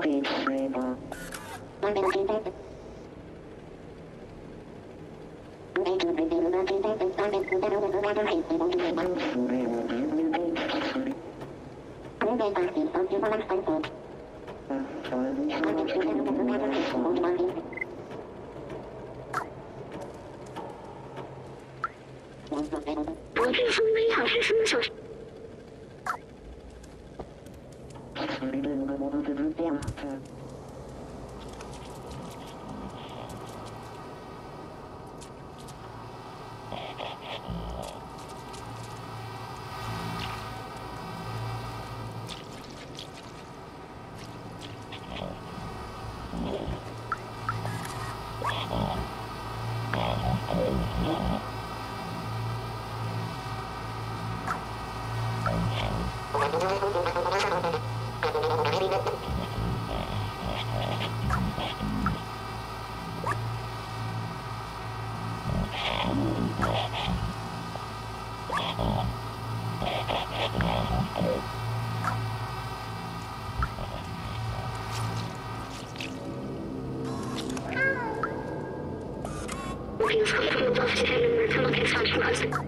Building approval. Building approval. Building approval. Building approval. Building approval. Building approval. Building approval. 우린 상품을 없이 되는 물타마 백상충 관습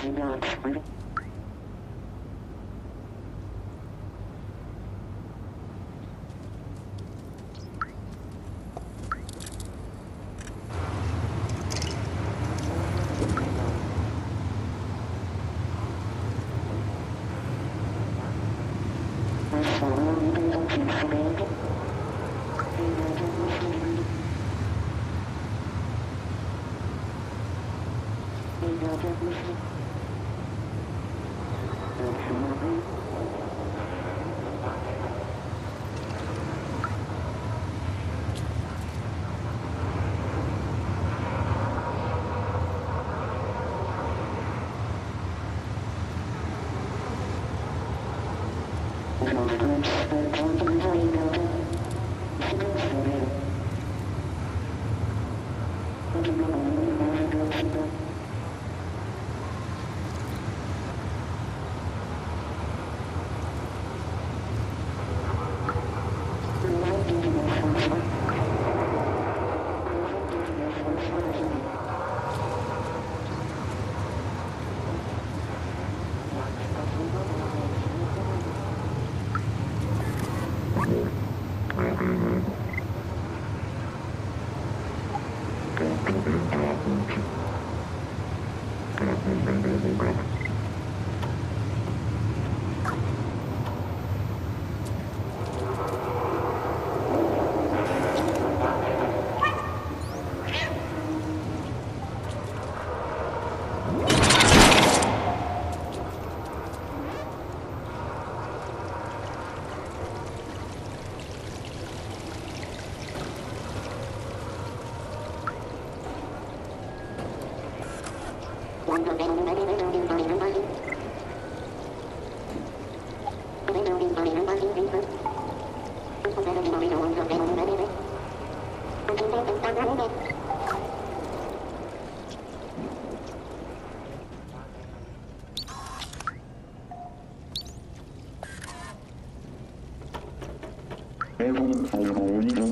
Gmail, on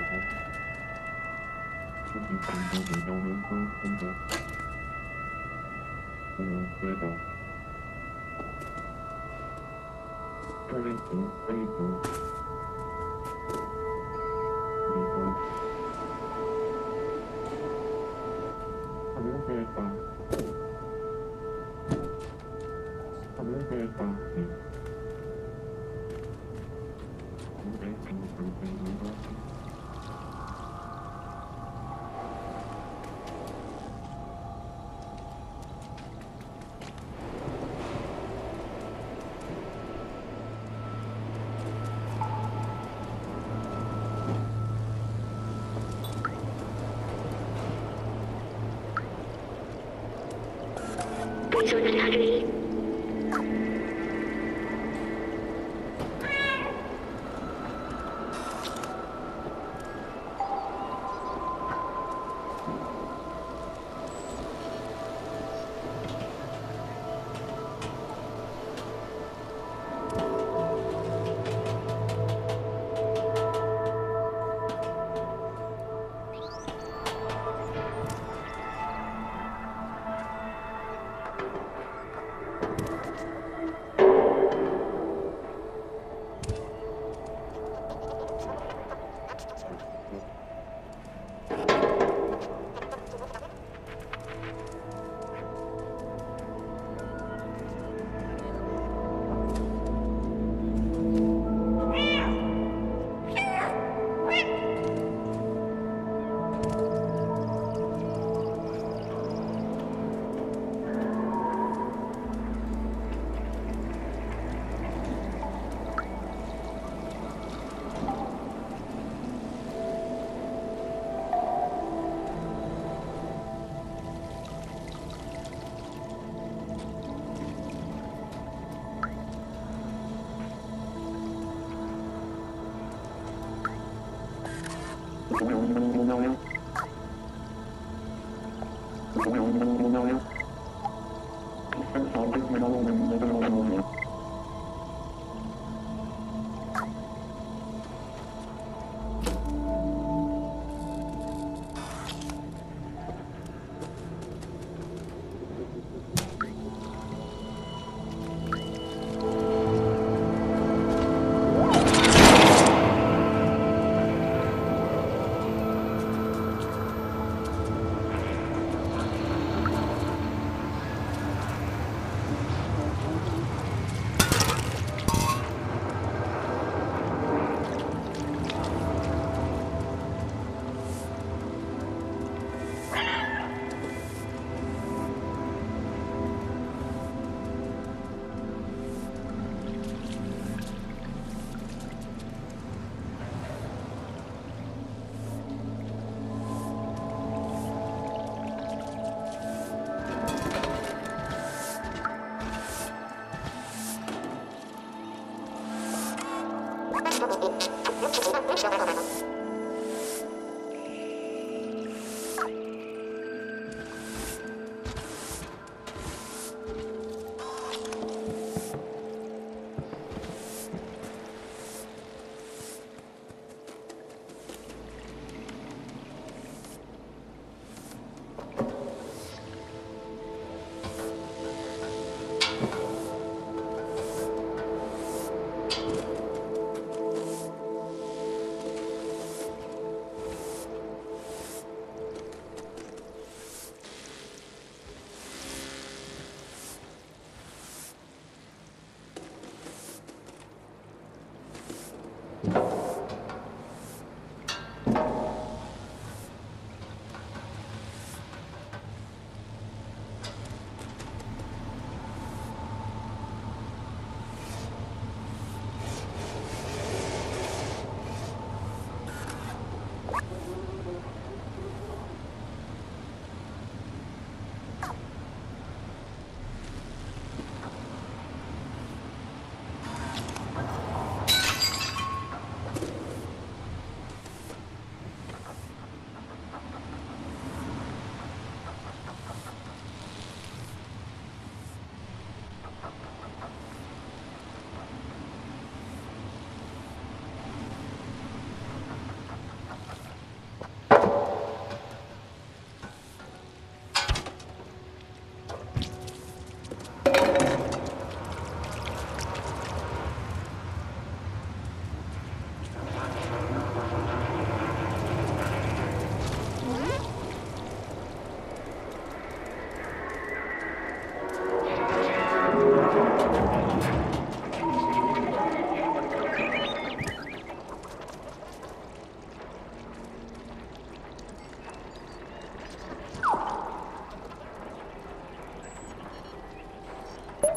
Access from home.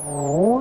Oh.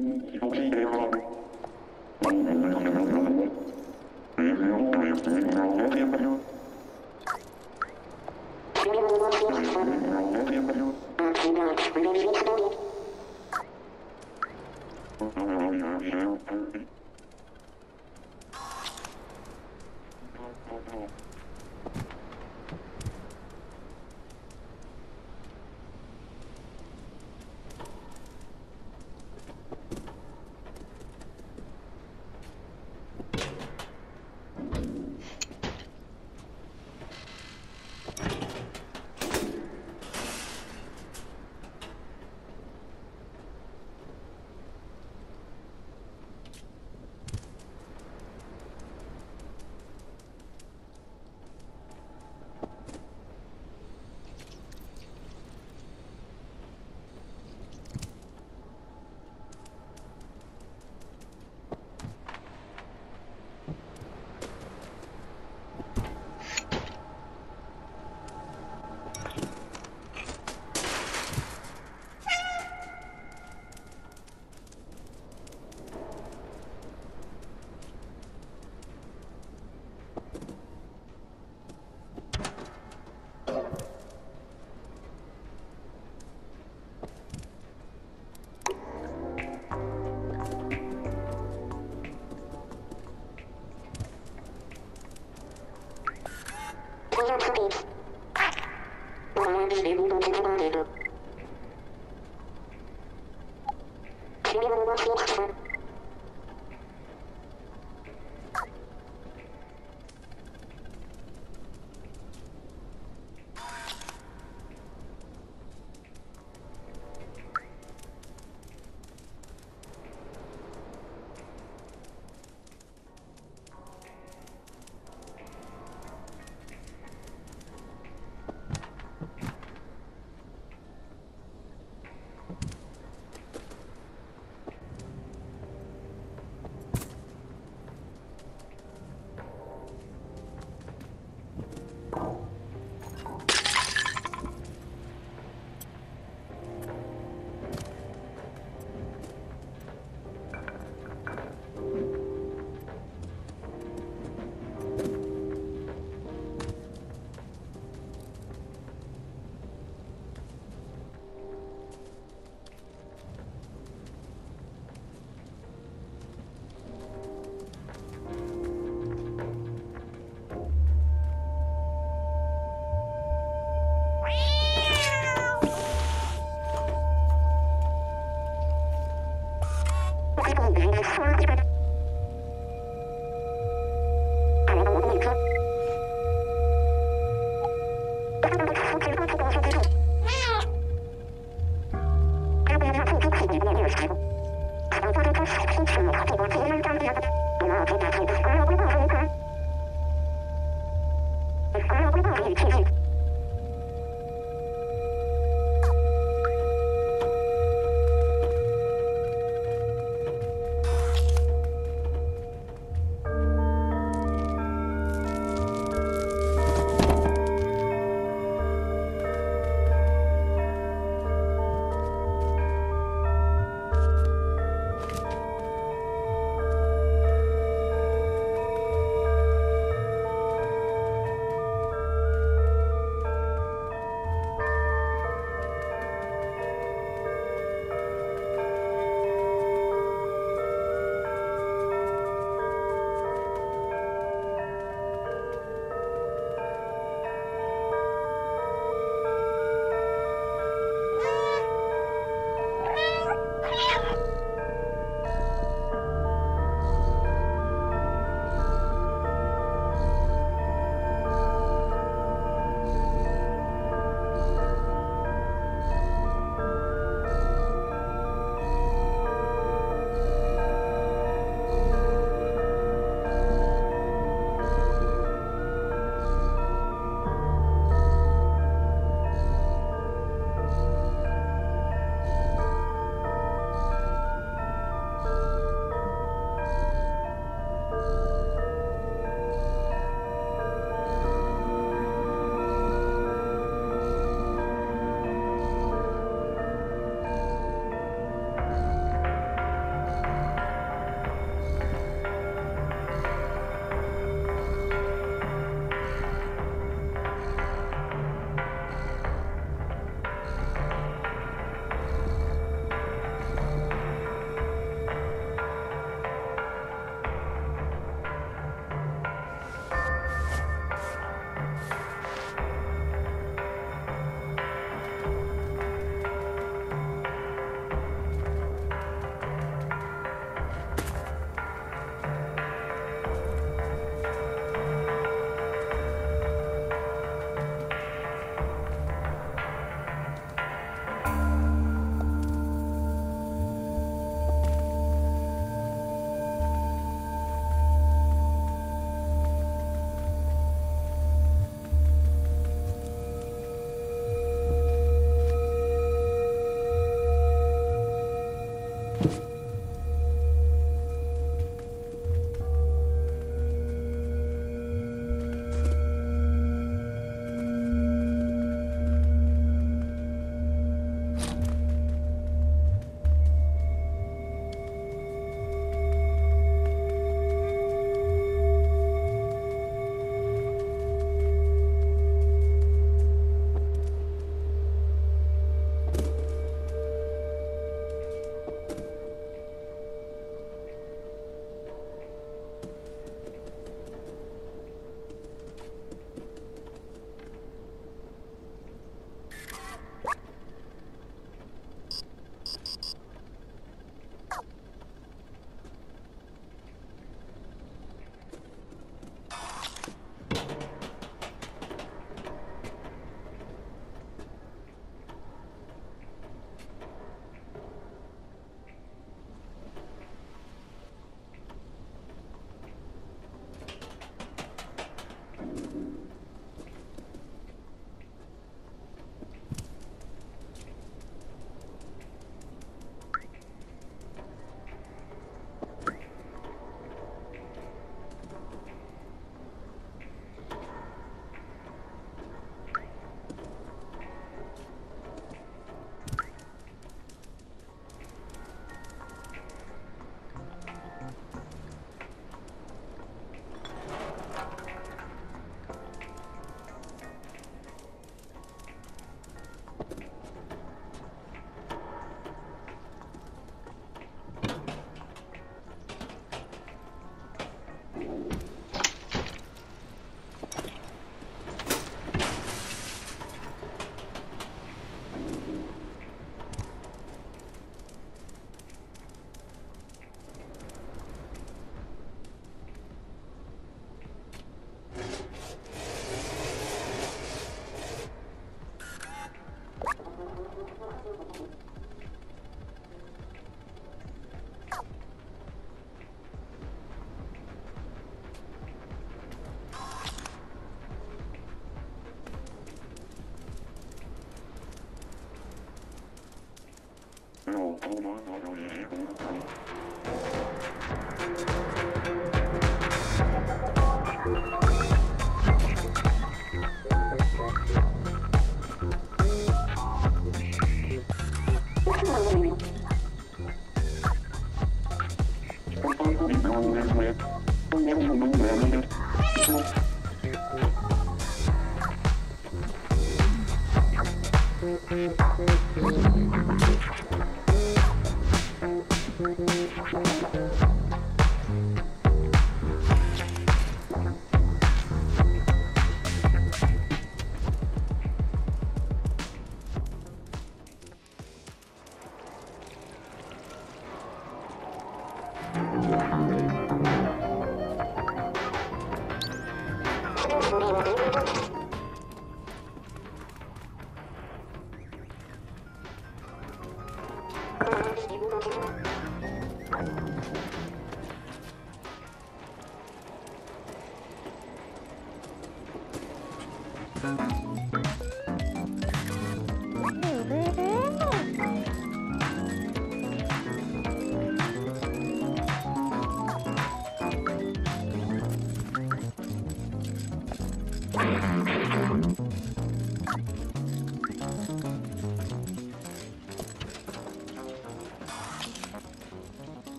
Il. English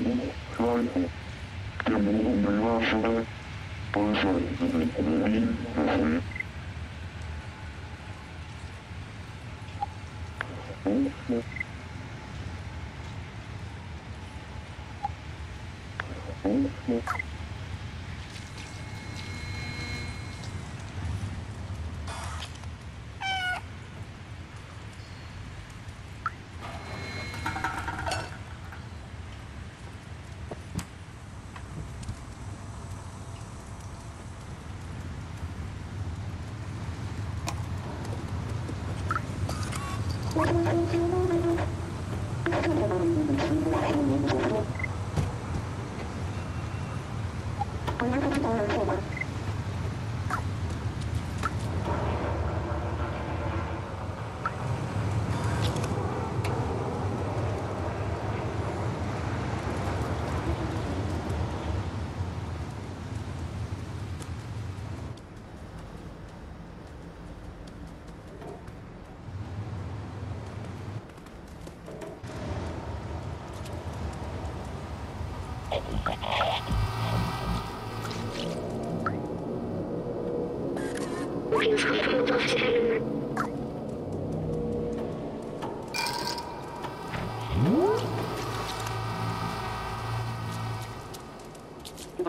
Thank you.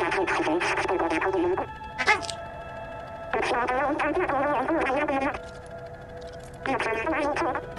Thank you.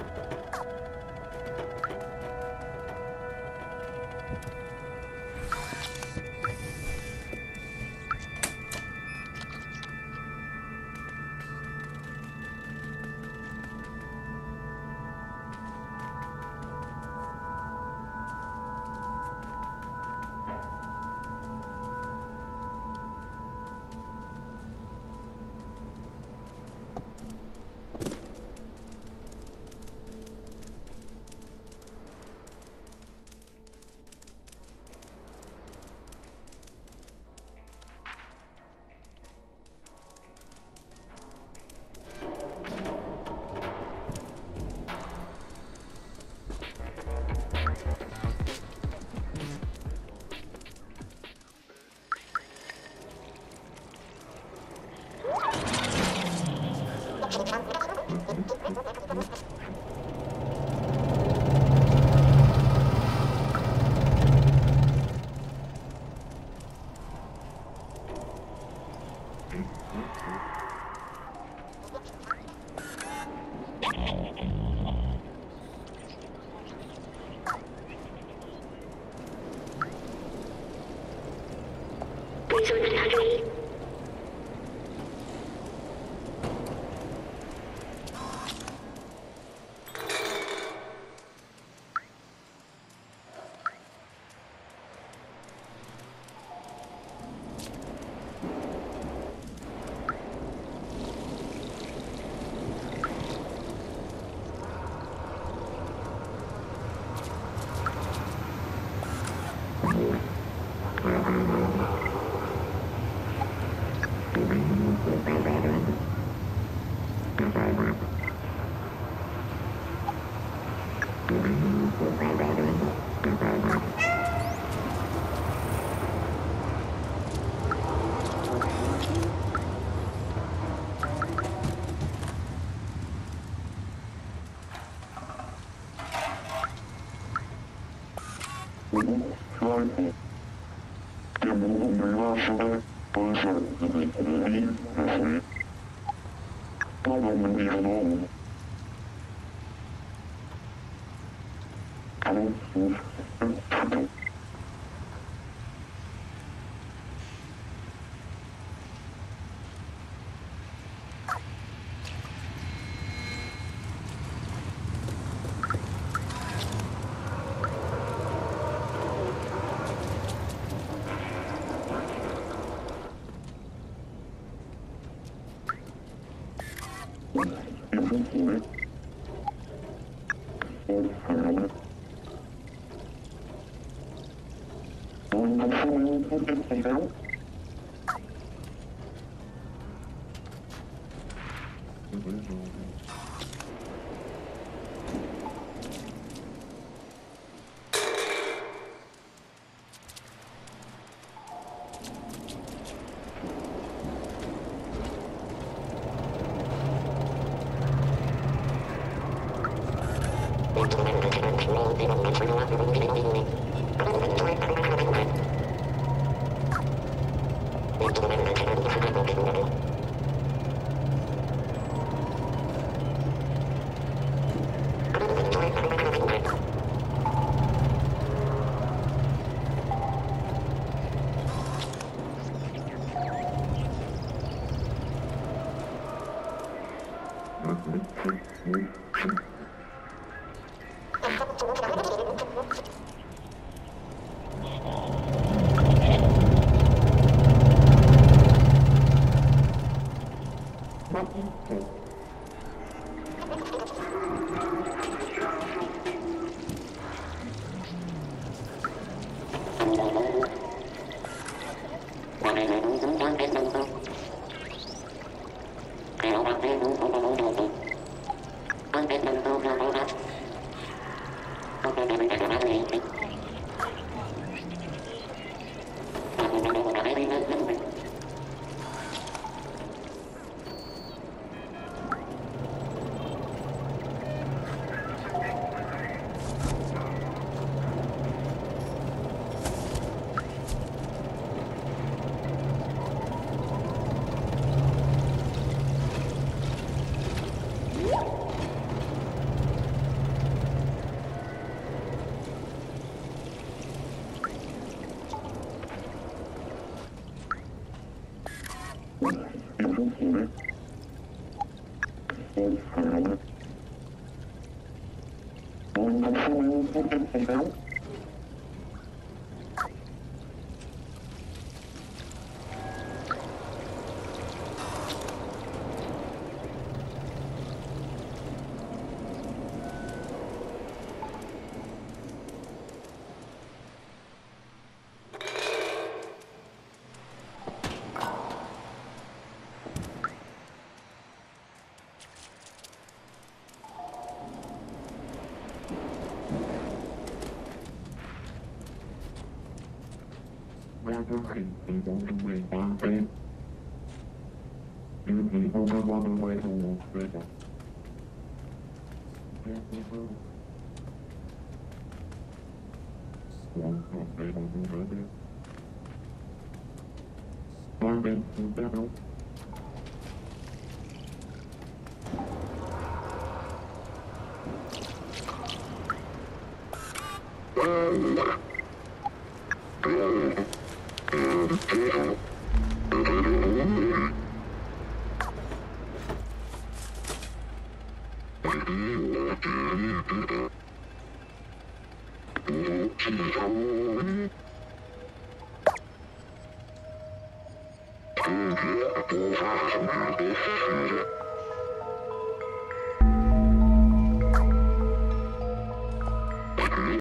Please 이거 뭐야, 저거. Thank you. Thank you.